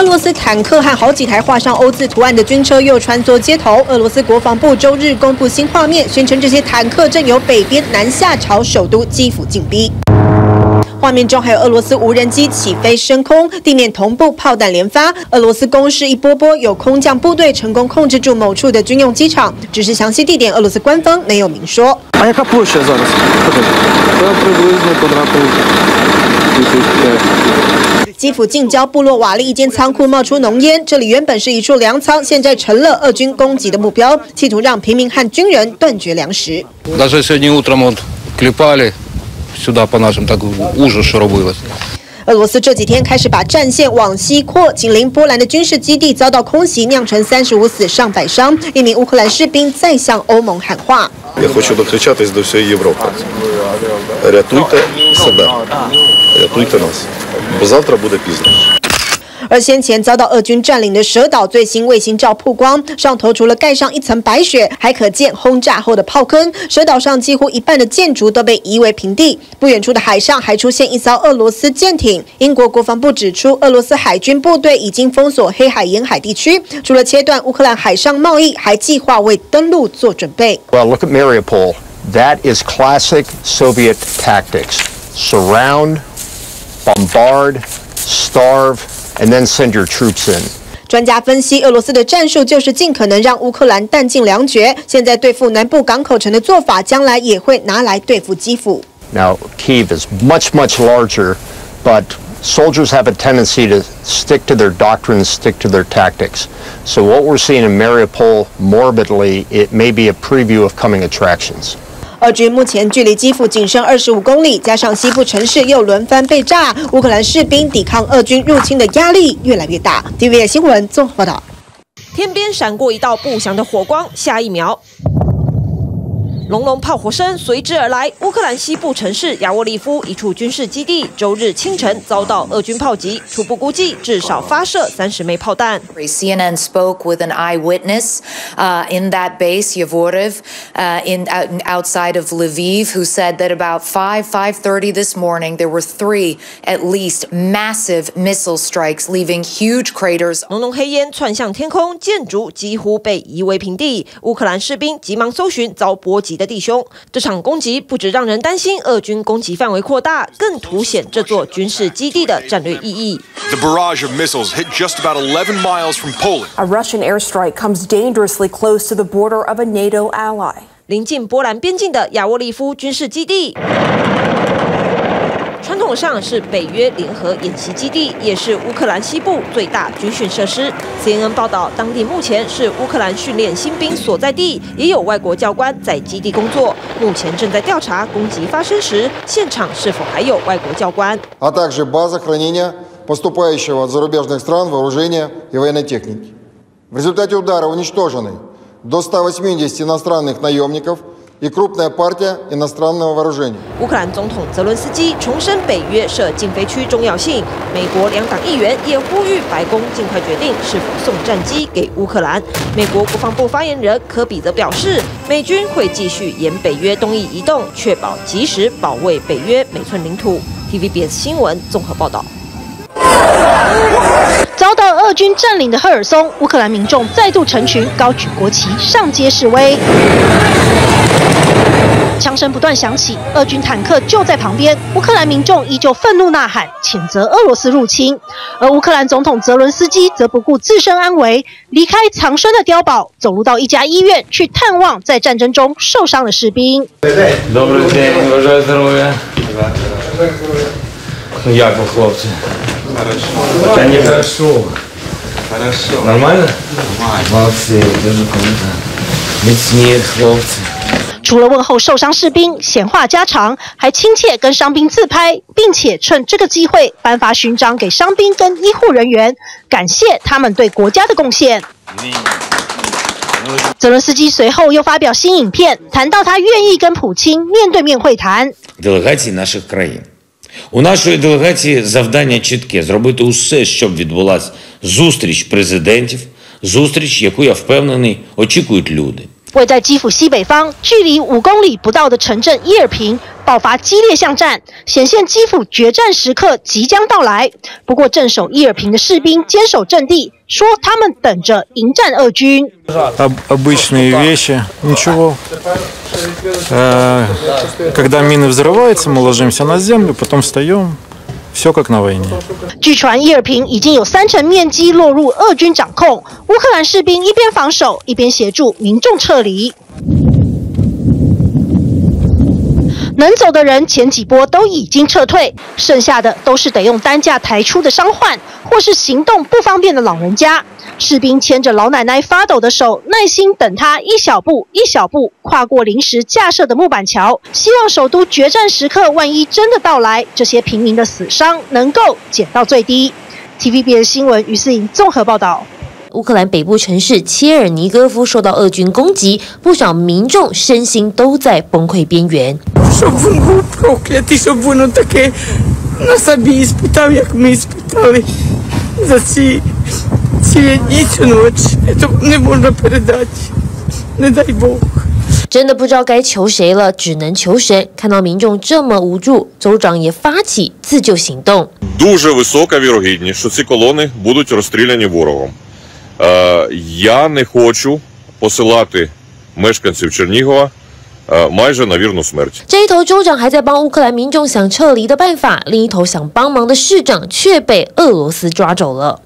俄罗斯坦克和好几台画上欧字图案的军车又穿梭街头。俄罗斯国防部周日公布新画面，宣称这些坦克正由北边南下朝首都基辅进逼。画面中还有俄罗斯无人机起飞升空，地面同步炮弹连发。俄罗斯攻势一波波，有空降部队成功控制住某处的军用机场，只是详细地点俄罗斯官方没有明说。基辅近郊布洛瓦利一间仓库冒出浓烟，这里原本是一处粮仓，现在成了俄军攻击的目标，企图让平民和军人断绝粮食。俄罗斯这几天开始把战线往西扩，紧邻波兰的军事基地遭到空袭，酿成三十五死上百伤。一名乌克兰士兵再向欧盟喊话。而先前遭到俄军占领的蛇岛最新卫星照曝光，上头除了盖上一层白雪，还可见轰炸后的炮坑。蛇岛上几乎一半的建筑都被夷为平地。不远处的海上还出现一艘俄罗斯舰艇。英国国防部指出，俄罗斯海军部队已经封锁黑海沿海地区，除了切断乌克兰海上贸易，还计划为登陆做准备。Well, look at Mariupol. That is classic Soviet tactics: surround, bombard, starve. and then send your troops in. 专家分析，俄罗斯的战术就是尽可能让乌克兰弹尽粮绝。现在对付南部港口城的做法，将来也会拿来对付基辅。Now, Kiev is much, much larger, but soldiers have a tendency to stick to their doctrines, stick to their tactics. So what we're seeing in Mariupol, morbidly, it may be a preview of coming attractions. 俄军目前距离基辅仅剩二十五公里，加上西部城市又轮番被炸，乌克兰士兵抵抗俄军入侵的压力越来越大。TVB 新闻综合报道。天边闪过一道不祥的火光，下一秒。隆隆炮火声随之而来。乌克兰西部城市雅沃利夫一处军事基地，周日清晨遭到俄军炮击，初步估计至少发射三十枚炮弹。CNN spoke with an eyewitness in that base, Yavoriv, in outside of Lviv, who said that about five five thirty this morning there were three at least massive missile strikes, leaving huge craters. 浓浓黑烟窜向天空，建筑几乎被夷为平地。乌克兰士兵急忙搜寻遭波及。的弟兄，这场攻击不止让人担心俄军攻击范围扩大，更凸显这座军事基地的战略意义。The barrage of missiles hit just about 11 miles from Poland. A Russian airstrike comes dangerously close to the border of a NATO ally. 临近波兰边境的亚沃利夫军事基地。传统上是北约联合演习基地，也是乌克兰西部最大军训设施。CNN 报道，当地目前是乌克兰训练新兵所在地，也有外国教官在基地工作。目前正在调查攻击发生时现场是否还有外国教官。А также база хранения поступающего от зарубежных стран вооружения и военной техники. В результате удара уничтожены до 180 иностранных наемников. 乌克兰总统泽伦斯基重申北约设禁飞区重要性。美国两党议员也呼吁白宫尽快决定是否送战机给乌克兰。美国国防部发言人科比则表示，美军会继续沿北约东翼移动，确保及时保卫北约每寸领土。TVBS 新闻综合报道。遭到俄军占领的赫尔松，乌克兰民众再度成群，高举国旗上街示威。枪声不断响起，俄军坦克就在旁边，乌克兰民众依旧愤怒呐喊，谴责俄罗斯入侵。而乌克兰总统泽伦斯基则不顾自身安危，离开藏身的碉堡，走入到一家医院去探望在战争中受伤的士兵。除了问候受伤士兵，闲话家常，还亲切跟伤兵自拍，并且趁这个机会颁发勋章给伤兵跟医护人员，感谢他们对国家的贡献。泽伦斯基随后又发表新影片，谈到他愿意跟普京面对面会谈。Делегації наших країн у нашої делегації завдання чітке зробити усе, щоб відбулася зустріч президентів, зустріч, яку я впевнений очікують люди. 位在基辅西北方，距离五公里不到的城镇伊尔平爆发激烈巷战，显现基辅决战时刻即将到来。不过，镇守伊尔平的士兵坚守阵地，说他们等着迎战俄军。Обычные вещи, ничего. Когда мины взрываются, мы ложимся на землю, потом встаем. 据传伊尔平已经有三成面积落入俄军掌控，乌克兰士兵一边防守，一边协助民众撤离。能走的人前几波都已经撤退，剩下的都是得用担架抬出的伤患，或是行动不方便的老人家。士兵牵着老奶奶发抖的手，耐心等她一小步一小步跨过临时架设的木板桥，希望首都决战时刻万一真的到来，这些平民的死伤能够减到最低。TVB 新闻于思颖综合报道。乌克兰北部城市切尔尼戈夫受到俄军攻击，不少民众身心都在崩溃边缘。真的不知道该求谁了，只能求神。看到民众这么无助，州长也发起自救行动。Дуже висока вірогідність, що ці колони будуть розстріляні ворогом. Я не хочу посилати мешканців Чернігова майже на вірну смерть. 这一头州长还在帮乌克兰民众想撤离的办法，另一头想帮忙的市长却被俄罗斯抓走了。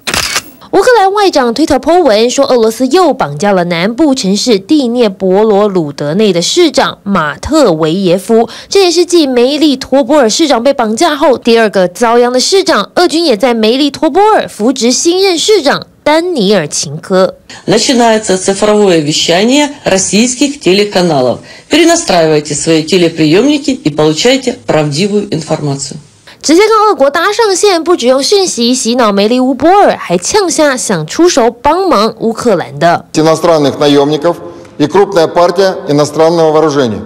乌克兰外长推特 po 文说，俄罗斯又绑架了南部城市蒂涅博罗鲁德内的市长马特维耶夫。这也是继梅利托波尔市长被绑架后第二个遭殃的市长。俄军也在梅利托波尔扶植新任市长 丹尼尔琴科。Начинается цифровое вещание российских телеканалов. Перенастраивайте свои телеприемники и получайте правдивую информацию. 直接跟俄国搭上线，不只用讯息洗脑梅利乌波尔，还呛下想出手帮忙乌克兰的。иностранных наемников и крупная партия иностранного вооружения.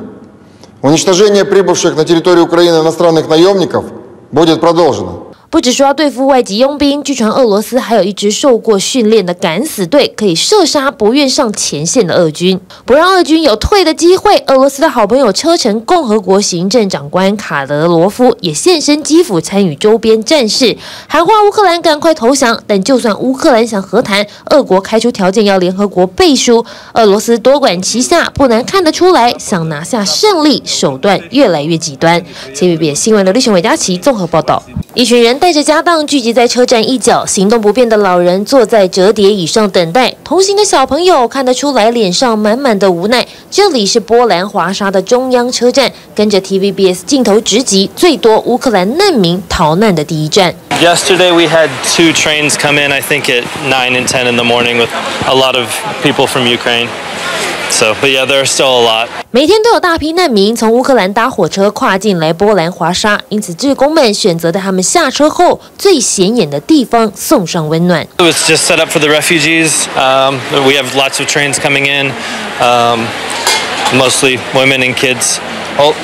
Уничтожение прибывших на территорию Украины иностранных наемников будет продолжено. 不只说要对付外籍佣兵，据传俄罗斯还有一支受过训练的敢死队，可以射杀不愿上前线的俄军，不让俄军有退的机会。俄罗斯的好朋友车臣共和国行政长官卡德罗夫也现身基辅参与周边战事，喊话乌克兰赶快投降。但就算乌克兰想和谈，俄国开出条件要联合国背书，俄罗斯多管齐下，不难看得出来，想拿下胜利手段越来越极端。TVB 新闻的立雄韦佳琪综合报道。一群人带着家当聚集在车站一角，行动不便的老人坐在折叠椅上等待。同行的小朋友看得出来，脸上满满的无奈。这里是波兰华沙的中央车站，跟着 TVBS 镜头直击最多乌克兰难民逃难的第一站。Yesterday we had two trains come in, I think at nine and ten in the morning with a lot of people from Ukraine. So, but yeah, there are still a lot. 每天都有大批难民从乌克兰搭火车跨境来波兰华沙，因此志工们选择在他们下车后最显眼的地方送上温暖。It was just set up for the refugees. Um, we have lots of trains coming in, um, mostly women and kids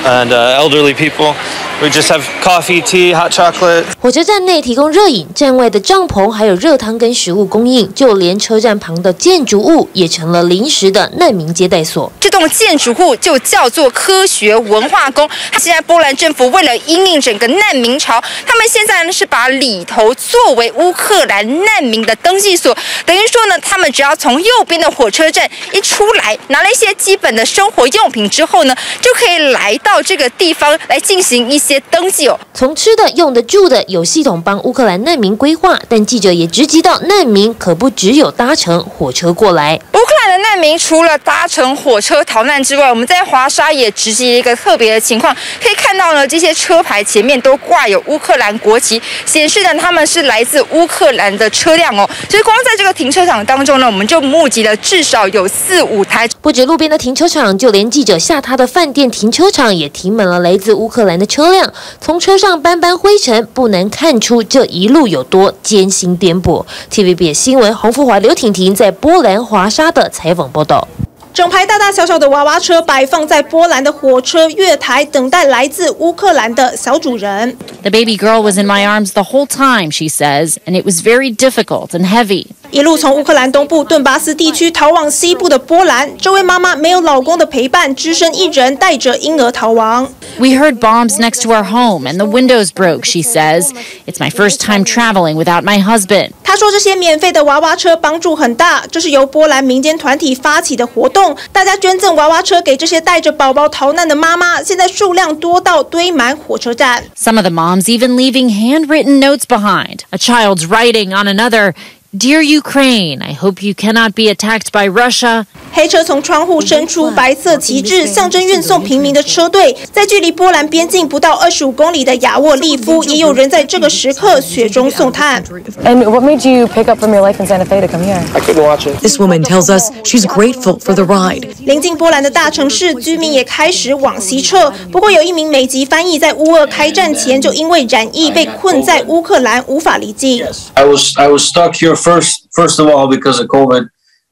and uh, elderly people. We just have coffee, tea, hot chocolate. 火车站内提供热饮，站外的帐篷还有热汤跟食物供应，就连车站旁的建筑物也成了临时的难民接待所。这栋建筑物就叫做科学文化宫。它现在波兰政府为了因应整个难民潮，他们现在呢是把里头作为乌克兰难民的登记所，等于说呢，他们只要从右边的火车站一出来，拿了一些基本的生活用品之后呢，就可以来到这个地方来进行一。些东西哦，从吃的、用的、住的，有系统帮乌克兰难民规划。但记者也直击到，难民可不只有搭乘火车过来。乌克兰的难民除了搭乘火车逃难之外，我们在华沙也直击一个特别的情况，可以看到呢，这些车牌前面都挂有乌克兰国旗，显示呢他们是来自乌克兰的车辆哦。所以光在这个停车场当中呢，我们就目击了至少有四五台，不止路边的停车场，就连记者下榻的饭店停车场也停满了来自乌克兰的车。从车上斑斑灰尘，不难看出这一路有多艰辛颠簸。TVB 新闻洪富华、刘婷婷在波兰华沙的采访报道。整排大大小小的娃娃车摆放在波兰的火车月台，等待来自乌克兰的小主人。The baby girl was in my arms the whole time, she says, and it was very difficult and heavy. 一路从乌克兰东部顿巴斯地区逃往西部的波兰。这位妈妈没有老公的陪伴，只身一人带着婴儿逃亡。We heard bombs next to our home and the windows broke, she says. It's my first time traveling without my husband. 她说这些免费的娃娃车帮助很大，这是由波兰民间团体发起的活动，大家捐赠娃娃车给这些带着宝宝逃难的妈妈，现在数量多到堆满火车站。Some of the moms even leaving handwritten notes behind. A child's writing on another. Dear Ukraine, I hope you cannot be attacked by Russia. 黑车从窗户伸出白色旗帜，象征运送平民的车队，在距离波兰边境不到二十五公里的亚沃利夫，也有人在这个时刻雪中送炭。And what made you pick up from your life in Santa Fe to come here? I couldn't watch it. This woman tells us she's grateful for the ride. 临近波兰的大城市，居民也开始往西撤。不过，有一名美籍翻译在乌俄开战前就因为染疫被困在乌克兰，无法离境。I was I was stuck here first first of all because of COVID,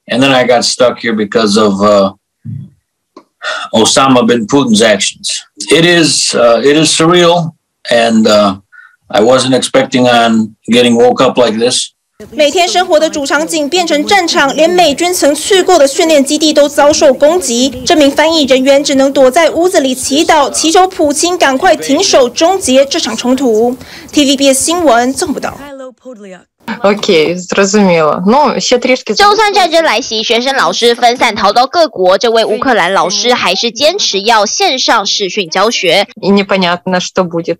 and then I got stuck here because of uh, Osama bin Putin's actions. It is uh, it is surreal, and uh, I wasn't expecting on getting woke up like this. 每天生活的主场景变成战场，连美军曾去过的训练基地都遭受攻击。这名翻译人员只能躲在屋子里祈祷，祈求普京赶快停手，终结这场冲突。TVBS 新闻综合报道。 Окей, зрозуміло. Ну, ще трішки 就算战争来袭，学生老师分散逃到各国，这位乌克兰老师还是坚持要线上视讯教学。 і непонятно, що буде.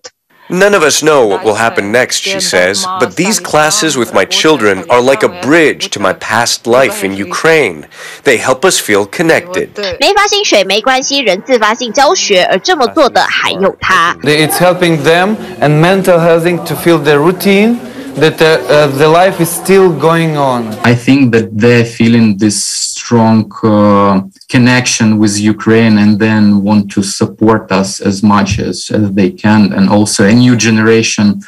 None of us know what will happen next, she says, but these classes with my children are like a bridge to my past life in Ukraine. They help us feel connected. 没发薪水没关系，人自发性教学，而这么做的还有他。 It's helping them and mental health to feel the routine that uh, uh, the life is still going on. I think that they're feeling this strong uh, connection with Ukraine and then want to support us as much as, as they can, and also a new generation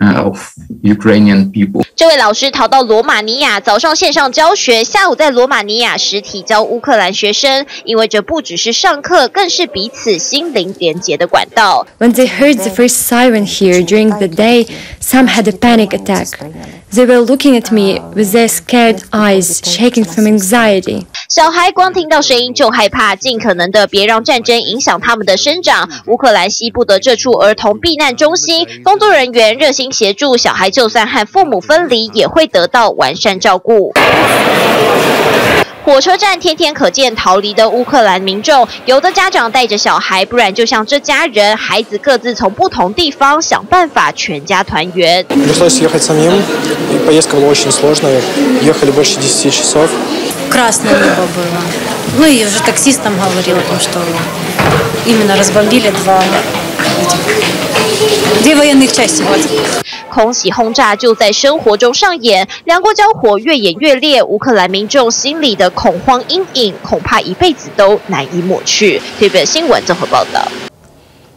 of Ukrainian people. 这位老师逃到罗马尼亚，早上线上教学，下午在罗马尼亚实体教乌克兰学生，因为这不只是上课，更是彼此心灵连结的管道。 When they heard the first siren here during the day, some had a panic attack. They were looking at me with their scared eyes, shaking from anxiety. 小孩光听到声音就害怕，尽可能的别让战争影响他们的生长。乌克兰西部的这处儿童避难中心，工作人员热心协助小孩，就算和父母分离，也会得到完善照顾。火车站天天可见逃离的乌克兰民众，有的家长带着小孩，不然就像这家人，孩子各自从不同地方想办法全家团圆。 Пришлось ехать самим, и поездка была очень сложная. Ехали больше 10 часов. Красное небо было. Ну и уже таксистам говорил о том, что именно разбомбили два этих, две военных части. Вот. 空袭轰炸就在生活中上演，两国交火越演越烈，乌克兰民众心里的恐慌阴影，恐怕一辈子都难以抹去。TVB 新闻综合报道。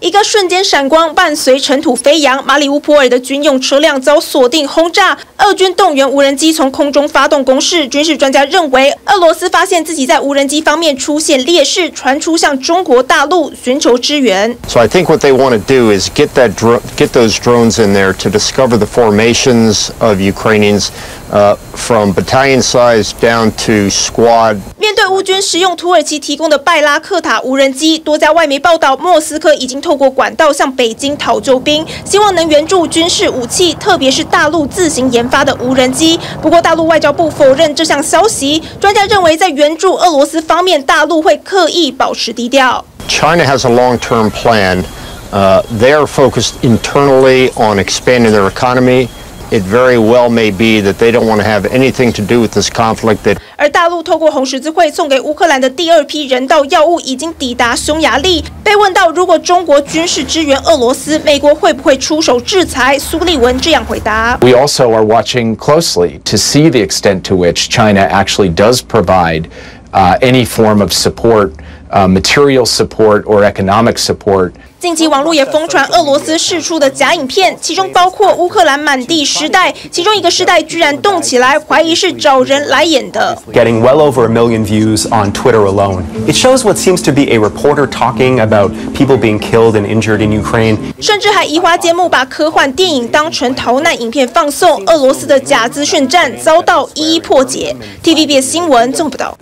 一个瞬间闪光，伴随尘土飞扬，马里乌波尔的军用车辆遭锁定轰炸。俄军动员无人机从空中发动攻势。军事专家认为，俄罗斯发现自己在无人机方面出现劣势，传出向中国大陆寻求支援。So I think what they want to do is get that dro- get those drones in there to discover the formations of Ukrainians uh, from battalion size down to squad 面对乌军使用土耳其提供的拜拉克塔无人机，多家外媒报道，莫斯科已经透过管道向北京讨救兵，希望能援助军事武器，特别是大陆自行研发的无人机。不过，大陆外交部否认这项消息。专家认为，在援助俄罗斯方面，大陆会刻意保持低调。China has a long-term plan. Uh, they are focused internally on expanding their economy. It very well may be that they don't want to have anything to do with this conflict. That 而大陆透过红十字会送给乌克兰的第二批人道药物已经抵达匈牙利。被问到如果中国军事支援俄罗斯，美国会不会出手制裁？苏利文这样回答。 We also are watching closely to see the extent to which China actually does provide uh, any form of support Uh, material support or economic support. 近期网络也疯传俄罗斯释出的假影片，其中包括乌克兰满地尸袋，其中一个尸袋居然动起来，怀疑是找人来演的。Getting well over a million views on Twitter alone. It shows what seems to be a reporter talking about people being killed and injured in Ukraine. 甚至还移花接木，把科幻电影当成逃难影片放送。俄罗斯的假资讯战遭到一一破解。TVB 新闻这么报道。